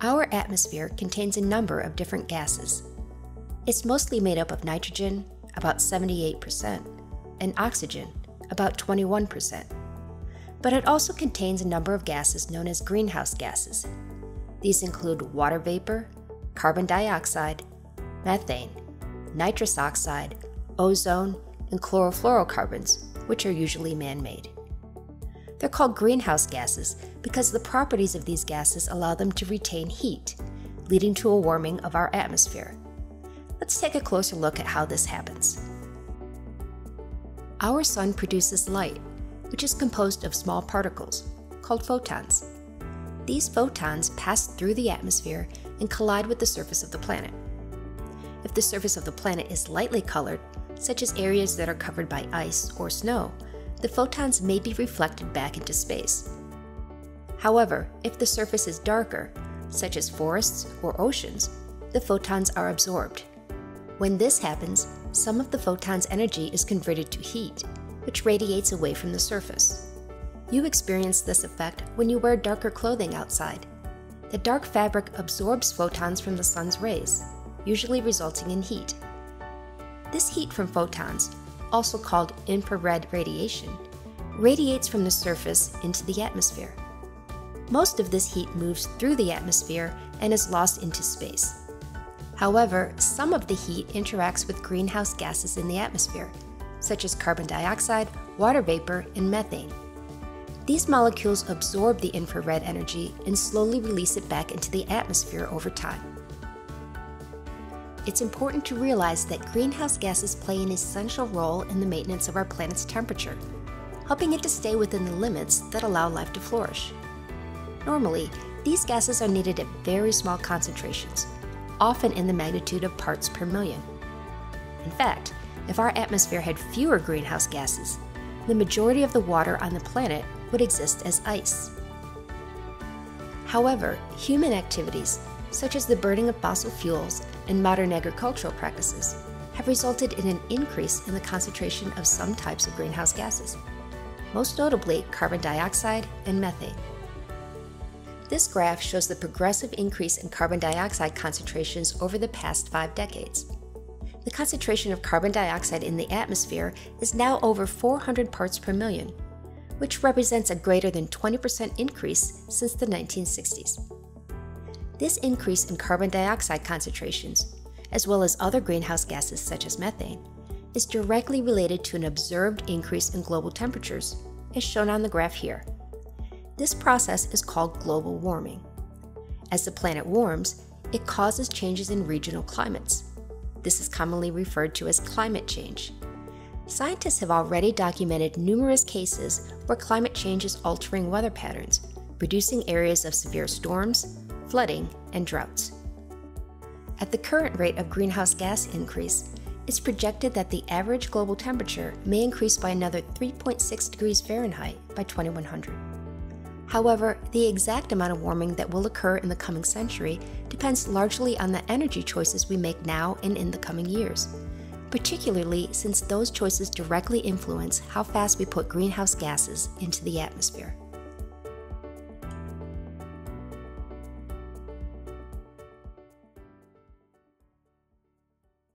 Our atmosphere contains a number of different gases. It's mostly made up of nitrogen, about 78%, and oxygen, about 21%. But it also contains a number of gases known as greenhouse gases. These include water vapor, carbon dioxide, methane, nitrous oxide, ozone, and chlorofluorocarbons, which are usually man made. They're called greenhouse gases because the properties of these gases allow them to retain heat, leading to a warming of our atmosphere. Let's take a closer look at how this happens. Our sun produces light, which is composed of small particles, called photons. These photons pass through the atmosphere and collide with the surface of the planet. If the surface of the planet is lightly colored, such as areas that are covered by ice or snow, the photons may be reflected back into space. However, if the surface is darker, such as forests or oceans, the photons are absorbed. When this happens, some of the photon's energy is converted to heat, which radiates away from the surface. You experience this effect when you wear darker clothing outside. The dark fabric absorbs photons from the sun's rays, usually resulting in heat. This heat from photons also called infrared radiation, radiates from the surface into the atmosphere. Most of this heat moves through the atmosphere and is lost into space. However, some of the heat interacts with greenhouse gases in the atmosphere, such as carbon dioxide, water vapor, and methane. These molecules absorb the infrared energy and slowly release it back into the atmosphere over time it's important to realize that greenhouse gases play an essential role in the maintenance of our planet's temperature, helping it to stay within the limits that allow life to flourish. Normally, these gases are needed at very small concentrations, often in the magnitude of parts per million. In fact, if our atmosphere had fewer greenhouse gases, the majority of the water on the planet would exist as ice. However, human activities, such as the burning of fossil fuels and modern agricultural practices, have resulted in an increase in the concentration of some types of greenhouse gases, most notably carbon dioxide and methane. This graph shows the progressive increase in carbon dioxide concentrations over the past five decades. The concentration of carbon dioxide in the atmosphere is now over 400 parts per million, which represents a greater than 20% increase since the 1960s. This increase in carbon dioxide concentrations, as well as other greenhouse gases such as methane, is directly related to an observed increase in global temperatures, as shown on the graph here. This process is called global warming. As the planet warms, it causes changes in regional climates. This is commonly referred to as climate change. Scientists have already documented numerous cases where climate change is altering weather patterns, producing areas of severe storms, flooding, and droughts. At the current rate of greenhouse gas increase, it's projected that the average global temperature may increase by another 3.6 degrees Fahrenheit by 2100. However, the exact amount of warming that will occur in the coming century depends largely on the energy choices we make now and in the coming years, particularly since those choices directly influence how fast we put greenhouse gases into the atmosphere.